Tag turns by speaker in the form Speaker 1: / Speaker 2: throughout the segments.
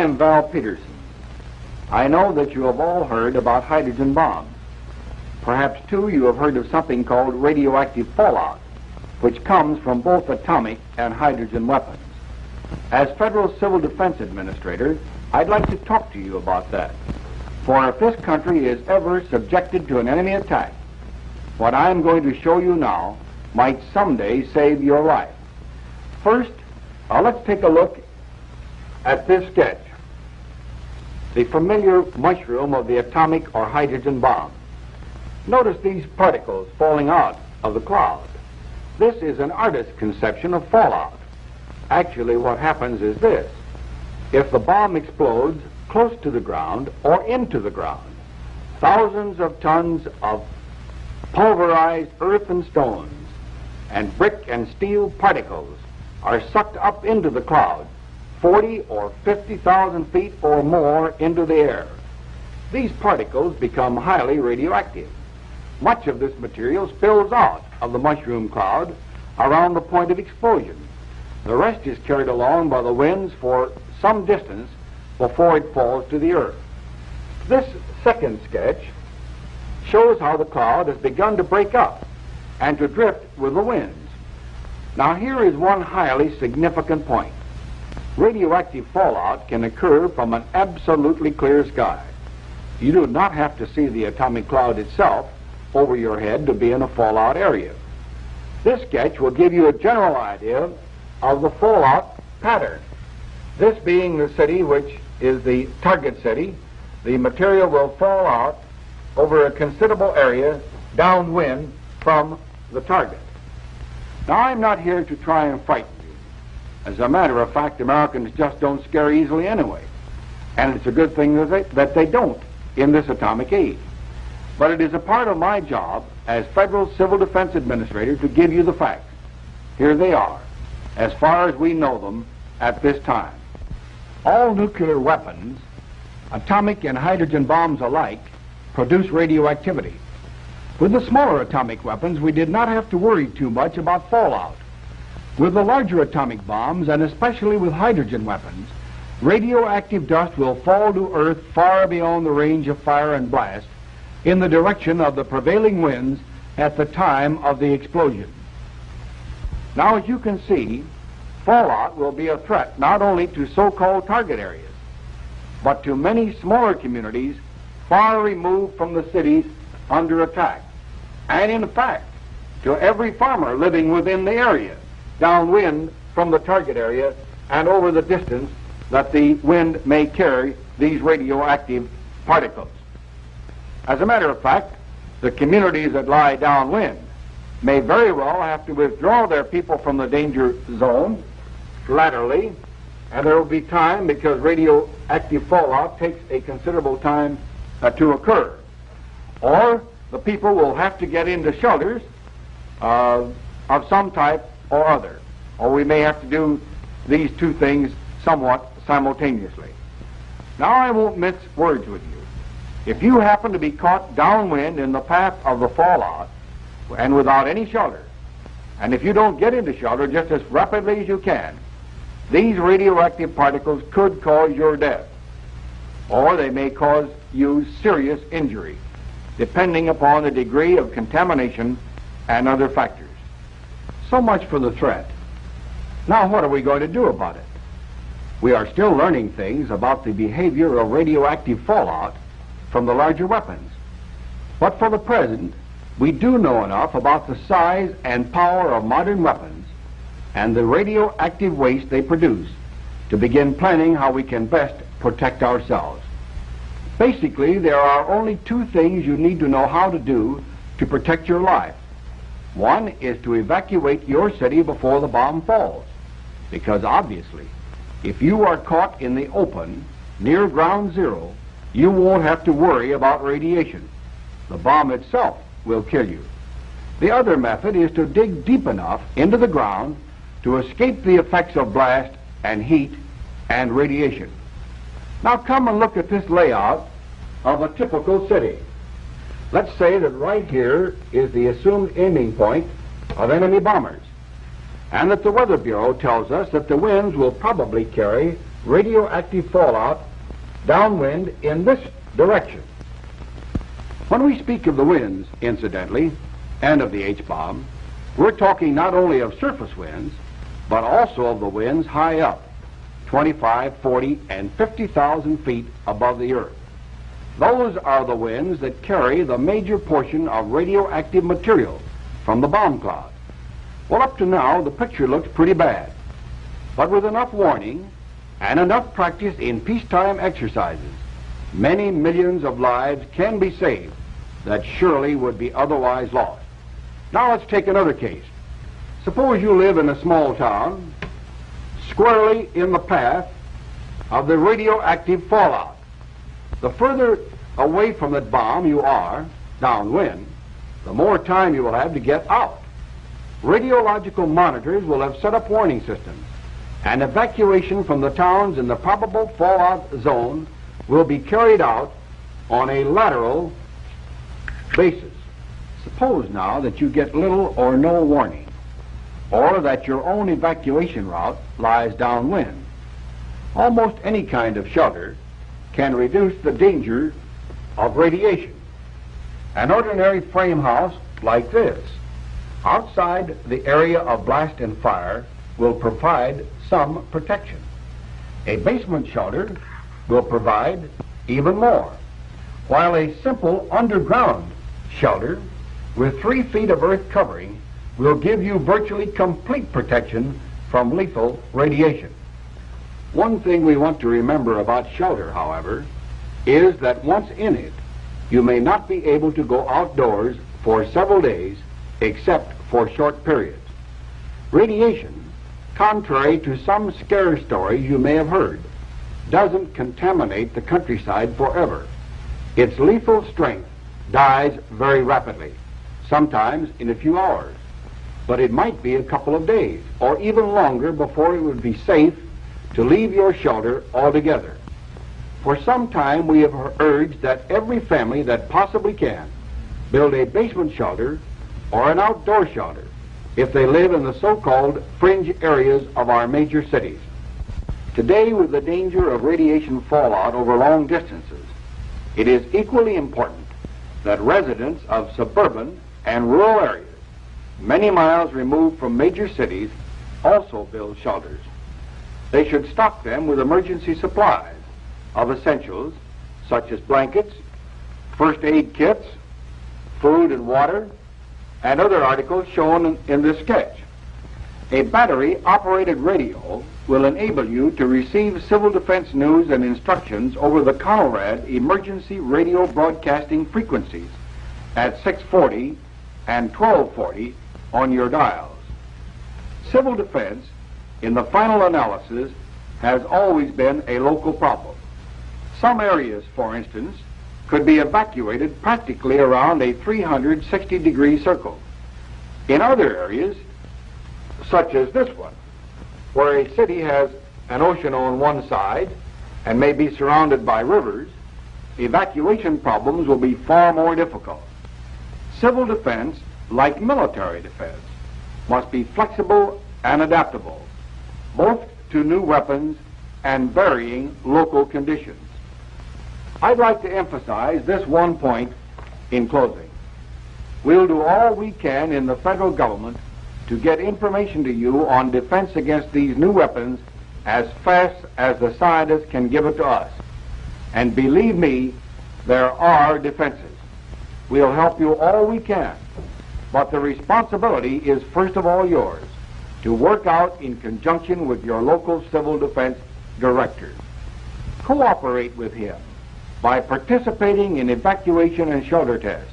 Speaker 1: am Val Peterson. I know that you have all heard about hydrogen bombs. Perhaps, too, you have heard of something called radioactive fallout, which comes from both atomic and hydrogen weapons. As Federal Civil Defense Administrator, I'd like to talk to you about that. For if this country is ever subjected to an enemy attack, what I am going to show you now might someday save your life. First, uh, let's take a look at this sketch. The familiar mushroom of the atomic or hydrogen bomb. Notice these particles falling out of the cloud. This is an artist's conception of fallout. Actually, what happens is this. If the bomb explodes close to the ground or into the ground, thousands of tons of pulverized earth and stones and brick and steel particles are sucked up into the cloud, 40 or 50,000 feet or more into the air. These particles become highly radioactive. Much of this material spills out of the mushroom cloud around the point of explosion. The rest is carried along by the winds for some distance before it falls to the earth. This second sketch shows how the cloud has begun to break up and to drift with the winds. Now, here is one highly significant point. Radioactive fallout can occur from an absolutely clear sky. You do not have to see the atomic cloud itself over your head to be in a fallout area. This sketch will give you a general idea of the fallout pattern. This being the city which is the target city, the material will fall out over a considerable area downwind from the target. Now, I'm not here to try and frighten. As a matter of fact, Americans just don't scare easily anyway. And it's a good thing that they, that they don't in this atomic age. But it is a part of my job as Federal Civil Defense Administrator to give you the facts. Here they are, as far as we know them at this time. All nuclear weapons, atomic and hydrogen bombs alike, produce radioactivity. With the smaller atomic weapons, we did not have to worry too much about fallout. With the larger atomic bombs, and especially with hydrogen weapons, radioactive dust will fall to Earth far beyond the range of fire and blast in the direction of the prevailing winds at the time of the explosion. Now, as you can see, fallout will be a threat not only to so-called target areas, but to many smaller communities far removed from the cities under attack. And in fact, to every farmer living within the area, downwind from the target area and over the distance that the wind may carry these radioactive particles. As a matter of fact, the communities that lie downwind may very well have to withdraw their people from the danger zone laterally, and there will be time because radioactive fallout takes a considerable time uh, to occur. Or the people will have to get into shelters uh, of some type or other. Or we may have to do these two things somewhat simultaneously. Now I won't mince words with you. If you happen to be caught downwind in the path of the fallout and without any shelter, and if you don't get into shelter just as rapidly as you can, these radioactive particles could cause your death, or they may cause you serious injury, depending upon the degree of contamination and other factors. So much for the threat. Now, what are we going to do about it? We are still learning things about the behavior of radioactive fallout from the larger weapons. But for the present, we do know enough about the size and power of modern weapons and the radioactive waste they produce to begin planning how we can best protect ourselves. Basically, there are only two things you need to know how to do to protect your life. One is to evacuate your city before the bomb falls. Because obviously, if you are caught in the open near ground zero, you won't have to worry about radiation. The bomb itself will kill you. The other method is to dig deep enough into the ground to escape the effects of blast and heat and radiation. Now come and look at this layout of a typical city. Let's say that right here is the assumed aiming point of enemy bombers, and that the Weather Bureau tells us that the winds will probably carry radioactive fallout downwind in this direction. When we speak of the winds, incidentally, and of the H-bomb, we're talking not only of surface winds, but also of the winds high up, 25, 40, and 50,000 feet above the earth. Those are the winds that carry the major portion of radioactive material from the bomb cloud. Well, up to now, the picture looks pretty bad. But with enough warning and enough practice in peacetime exercises, many millions of lives can be saved that surely would be otherwise lost. Now let's take another case. Suppose you live in a small town, squarely in the path of the radioactive fallout. The further away from that bomb you are, downwind, the more time you will have to get out. Radiological monitors will have set up warning systems, and evacuation from the towns in the probable fallout zone will be carried out on a lateral basis. Suppose now that you get little or no warning, or that your own evacuation route lies downwind. Almost any kind of shelter can reduce the danger of radiation. An ordinary frame house like this, outside the area of blast and fire, will provide some protection. A basement shelter will provide even more, while a simple underground shelter with three feet of earth covering will give you virtually complete protection from lethal radiation. One thing we want to remember about shelter, however, is that once in it, you may not be able to go outdoors for several days except for short periods. Radiation, contrary to some scare stories you may have heard, doesn't contaminate the countryside forever. Its lethal strength dies very rapidly, sometimes in a few hours. But it might be a couple of days or even longer before it would be safe to leave your shelter altogether. For some time we have urged that every family that possibly can build a basement shelter or an outdoor shelter if they live in the so-called fringe areas of our major cities. Today, with the danger of radiation fallout over long distances, it is equally important that residents of suburban and rural areas, many miles removed from major cities, also build shelters. They should stock them with emergency supplies of essentials such as blankets, first aid kits, food and water, and other articles shown in, in this sketch. A battery operated radio will enable you to receive civil defense news and instructions over the CONELRAD emergency radio broadcasting frequencies at 640 and 1240 on your dials. Civil defense, in the final analysis, has always been a local problem. Some areas, for instance, could be evacuated practically around a 360 degree circle. In other areas, such as this one, where a city has an ocean on one side and may be surrounded by rivers, evacuation problems will be far more difficult. Civil defense, like military defense, must be flexible and adaptable, both to new weapons and varying local conditions. I'd like to emphasize this one point in closing. We'll do all we can in the federal government to get information to you on defense against these new weapons as fast as the scientists can give it to us. And believe me, there are defenses. We'll help you all we can. But the responsibility is first of all yours to work out in conjunction with your local civil defense director. Cooperate with him by participating in evacuation and shelter tests,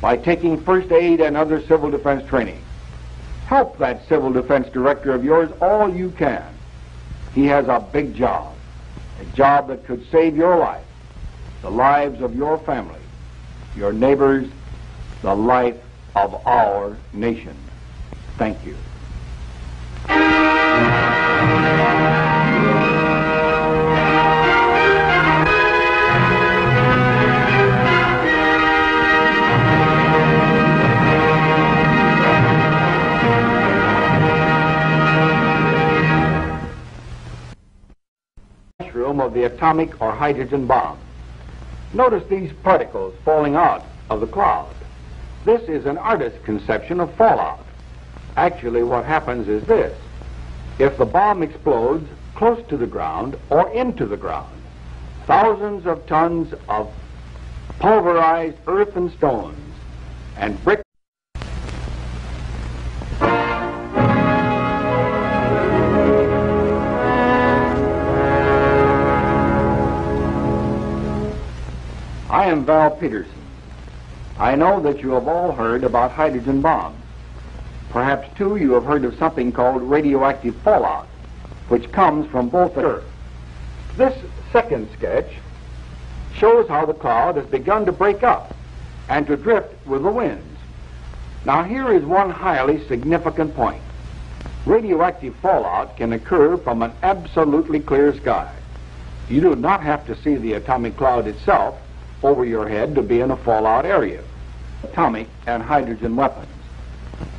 Speaker 1: by taking first aid and other civil defense training, Help that civil defense director of yours all you can. He has a big job, a job that could save your life, the lives of your family, your neighbors, the life of our nation. Thank you. Atomic or hydrogen bomb. Notice these particles falling out of the cloud. This is an artist's conception of fallout. Actually, what happens is this. If the bomb explodes close to the ground or into the ground, thousands of tons of pulverized earth and stones and brick Val Peterson. I know that you have all heard about hydrogen bombs. Perhaps, too, you have heard of something called radioactive fallout, which comes from both Earth. This second sketch shows how the cloud has begun to break up and to drift with the winds. Now, here is one highly significant point. Radioactive fallout can occur from an absolutely clear sky. You do not have to see the atomic cloud itself over your head to be in a fallout area. Atomic and hydrogen weapons.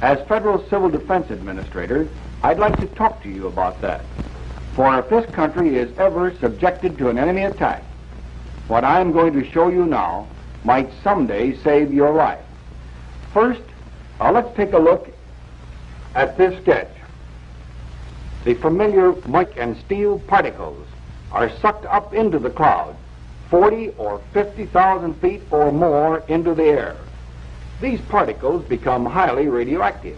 Speaker 1: As Federal Civil Defense Administrator, I'd like to talk to you about that. For if this country is ever subjected to an enemy attack, what I'm going to show you now might someday save your life. First, uh, let's take a look at this sketch. The familiar mic and steel particles are sucked up into the cloud 40 or 50,000 feet or more into the air. These particles become highly radioactive.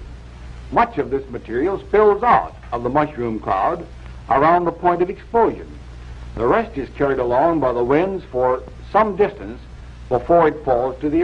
Speaker 1: Much of this material spills out of the mushroom cloud around the point of explosion. The rest is carried along by the winds for some distance before it falls to the